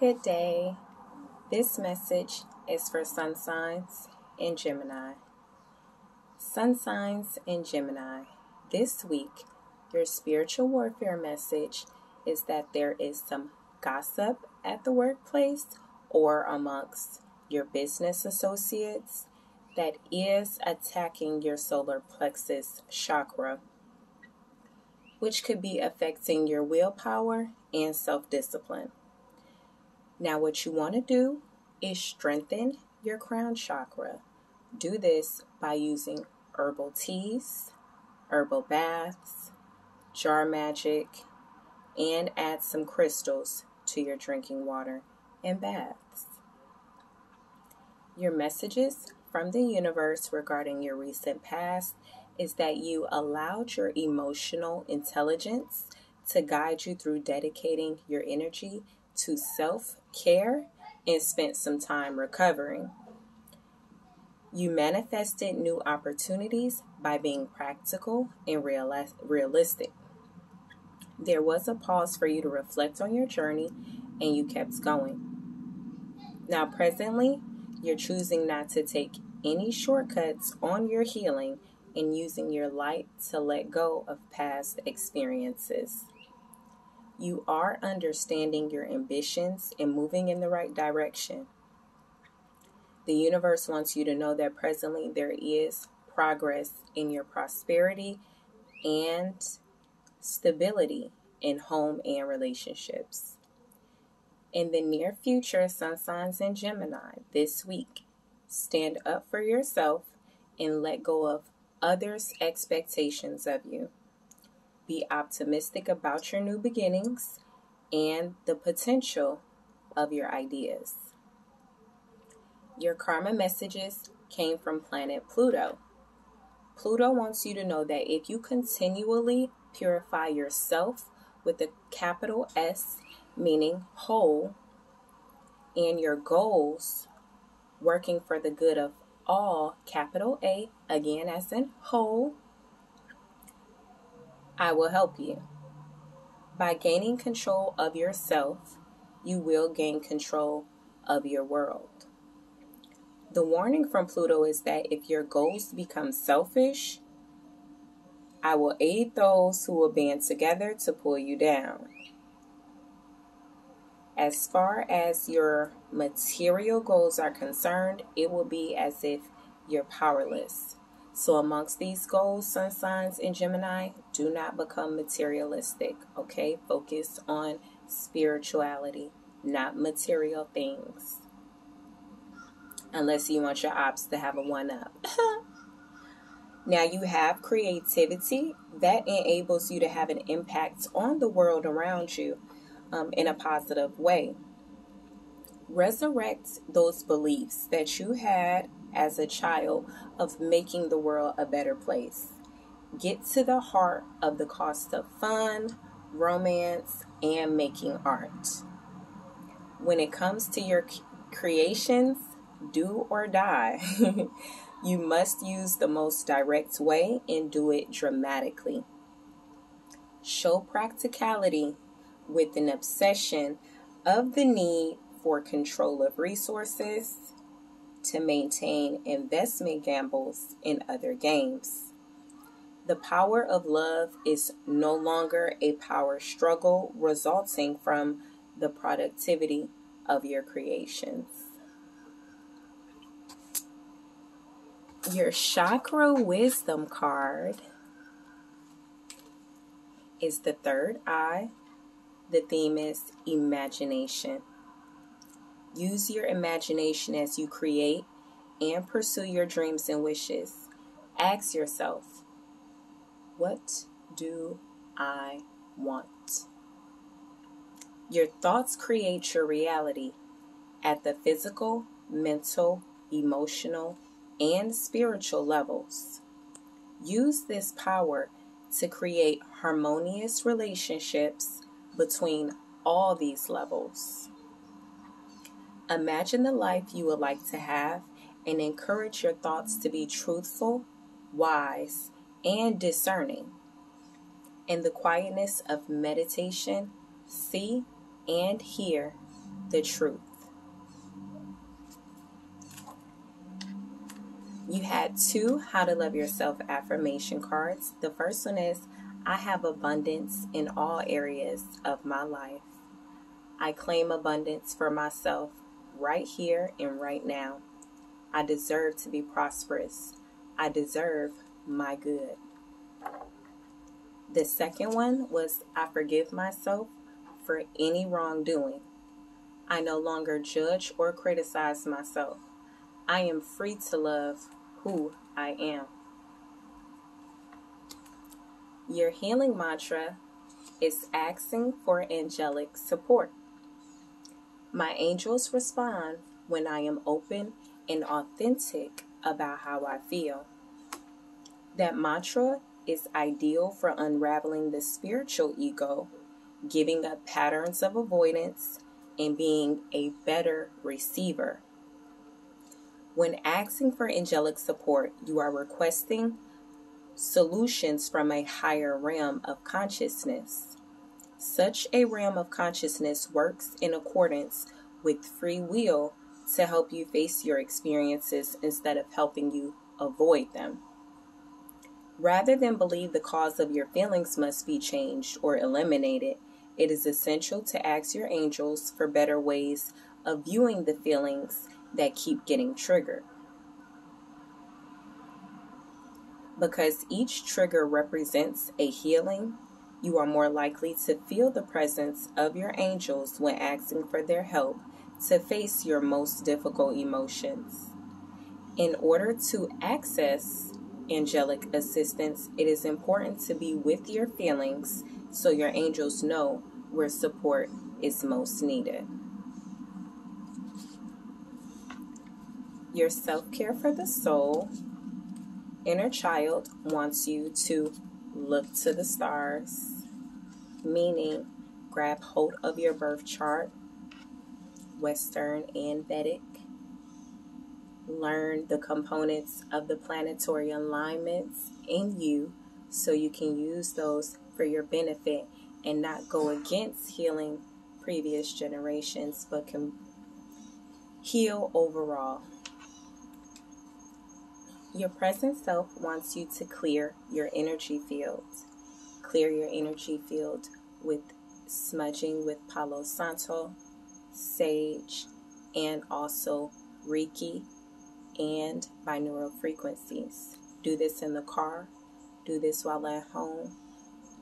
Good day. This message is for sun signs in Gemini. Sun signs in Gemini. This week, your spiritual warfare message is that there is some gossip at the workplace or amongst your business associates that is attacking your solar plexus chakra, which could be affecting your willpower and self discipline. Now, what you want to do is strengthen your crown chakra. Do this by using herbal teas, herbal baths, jar magic, and add some crystals to your drinking water and baths. Your messages from the universe regarding your recent past is that you allowed your emotional intelligence to guide you through dedicating your energy to self care and spent some time recovering. You manifested new opportunities by being practical and realistic. There was a pause for you to reflect on your journey and you kept going. Now, presently, you're choosing not to take any shortcuts on your healing and using your light to let go of past experiences. You are understanding your ambitions and moving in the right direction. The universe wants you to know that presently there is progress in your prosperity and stability in home and relationships. In the near future, Sun Signs and Gemini, this week, stand up for yourself and let go of others' expectations of you. Be optimistic about your new beginnings and the potential of your ideas. Your karma messages came from planet Pluto. Pluto wants you to know that if you continually purify yourself with a capital S, meaning whole, and your goals working for the good of all, capital A, again as in whole, I will help you. By gaining control of yourself, you will gain control of your world. The warning from Pluto is that if your goals become selfish, I will aid those who will band together to pull you down. As far as your material goals are concerned, it will be as if you're powerless. So, amongst these goals, sun signs in Gemini, do not become materialistic, okay? Focus on spirituality, not material things. Unless you want your ops to have a one up. now, you have creativity that enables you to have an impact on the world around you um, in a positive way. Resurrect those beliefs that you had as a child of making the world a better place. Get to the heart of the cost of fun, romance, and making art. When it comes to your creations, do or die. you must use the most direct way and do it dramatically. Show practicality with an obsession of the need for control of resources to maintain investment gambles in other games. The power of love is no longer a power struggle resulting from the productivity of your creations. Your chakra wisdom card is the third eye. The theme is imagination. Use your imagination as you create and pursue your dreams and wishes. Ask yourself, what do I want? Your thoughts create your reality at the physical, mental, emotional, and spiritual levels. Use this power to create harmonious relationships between all these levels. Imagine the life you would like to have and encourage your thoughts to be truthful, wise, and discerning. In the quietness of meditation, see and hear the truth. You had two How to Love Yourself affirmation cards. The first one is I have abundance in all areas of my life. I claim abundance for myself right here and right now. I deserve to be prosperous. I deserve my good. The second one was I forgive myself for any wrongdoing. I no longer judge or criticize myself. I am free to love who I am. Your healing mantra is asking for angelic support. My angels respond when I am open and authentic about how I feel. That mantra is ideal for unraveling the spiritual ego, giving up patterns of avoidance, and being a better receiver. When asking for angelic support, you are requesting solutions from a higher realm of consciousness. Such a realm of consciousness works in accordance with free will to help you face your experiences instead of helping you avoid them. Rather than believe the cause of your feelings must be changed or eliminated, it is essential to ask your angels for better ways of viewing the feelings that keep getting triggered. Because each trigger represents a healing, you are more likely to feel the presence of your angels when asking for their help to face your most difficult emotions. In order to access angelic assistance, it is important to be with your feelings so your angels know where support is most needed. Your self care for the soul. Inner child wants you to look to the stars, meaning grab hold of your birth chart, Western and Vedic learn the components of the planetary alignments in you so you can use those for your benefit and not go against healing previous generations, but can heal overall. Your present self wants you to clear your energy field. Clear your energy field with smudging with Palo Santo, sage, and also Reiki and binaural frequencies. Do this in the car, do this while at home,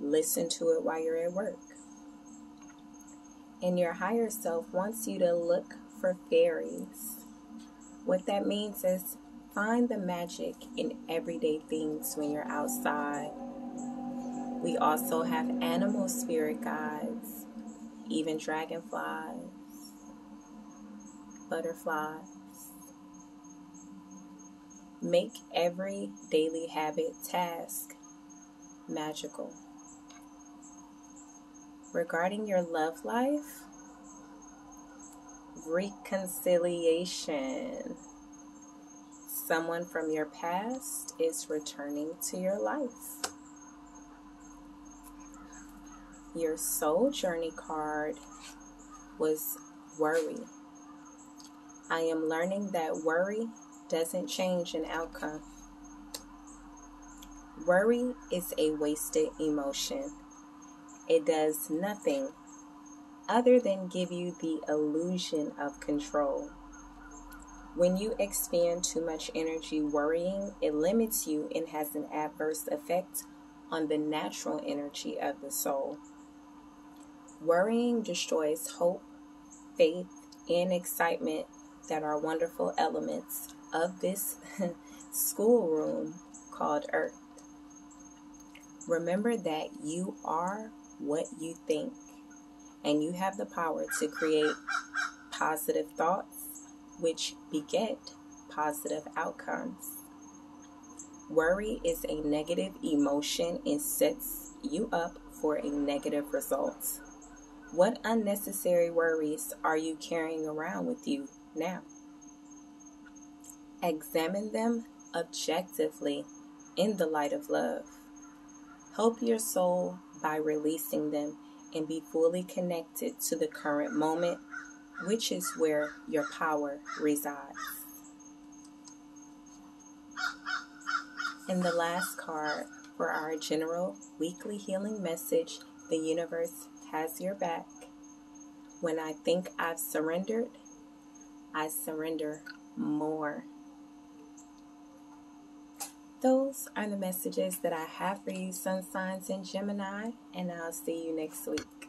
listen to it while you're at work. And your higher self wants you to look for fairies. What that means is find the magic in everyday things when you're outside. We also have animal spirit guides, even dragonflies, butterflies. Make every daily habit task magical. Regarding your love life, reconciliation. Someone from your past is returning to your life. Your soul journey card was worry. I am learning that worry doesn't change an outcome. Worry is a wasted emotion. It does nothing other than give you the illusion of control. When you expend too much energy worrying, it limits you and has an adverse effect on the natural energy of the soul. Worrying destroys hope, faith, and excitement that are wonderful elements of this schoolroom called Earth. Remember that you are what you think, and you have the power to create positive thoughts, which beget positive outcomes. Worry is a negative emotion and sets you up for a negative result. What unnecessary worries are you carrying around with you now? Examine them objectively in the light of love. Help your soul by releasing them and be fully connected to the current moment which is where your power resides. And the last card for our general weekly healing message the universe has your back. When I think I've surrendered, I surrender more. Those are the messages that I have for you, Sun Signs and Gemini, and I'll see you next week.